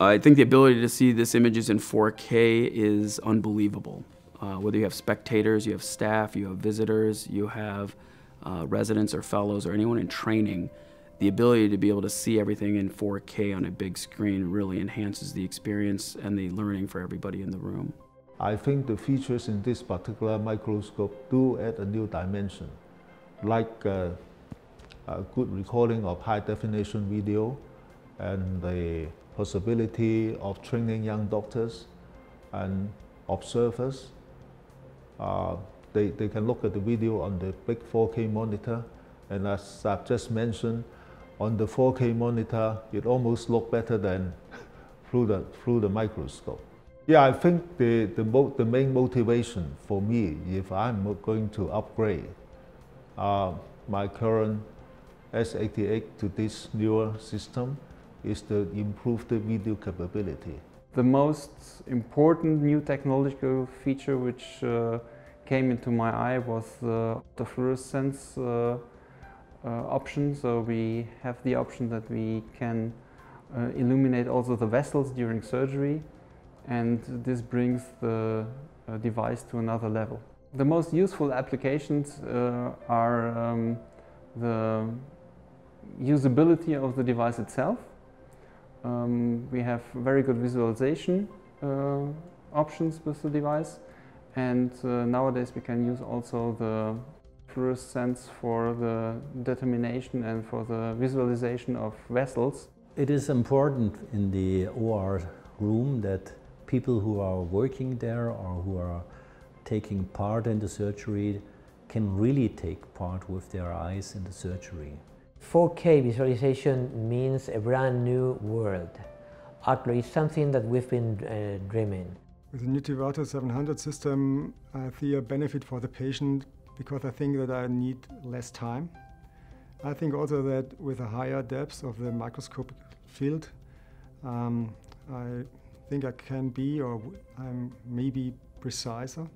I think the ability to see this images in 4K is unbelievable. Uh, whether you have spectators, you have staff, you have visitors, you have uh, residents or fellows or anyone in training, the ability to be able to see everything in 4K on a big screen really enhances the experience and the learning for everybody in the room. I think the features in this particular microscope do add a new dimension, like uh, a good recording of high definition video and the possibility of training young doctors and observers. Uh, they, they can look at the video on the big 4K monitor and as I've just mentioned, on the 4K monitor, it almost looked better than through the, through the microscope. Yeah, I think the, the, the main motivation for me, if I'm going to upgrade uh, my current S88 to this newer system, is to improve the video capability. The most important new technological feature which uh, came into my eye was uh, the fluorescence uh, option. So we have the option that we can uh, illuminate also the vessels during surgery and this brings the uh, device to another level. The most useful applications uh, are um, the usability of the device itself. Um, we have very good visualization uh, options with the device and uh, nowadays we can use also the fluorescence for the determination and for the visualization of vessels. It is important in the OR room that people who are working there or who are taking part in the surgery can really take part with their eyes in the surgery. 4K visualization means a brand new world. Actually, it's something that we've been uh, dreaming. With the new Tivato 700 system, I see a benefit for the patient because I think that I need less time. I think also that with a higher depth of the microscopic field, um, I think I can be or I'm maybe preciser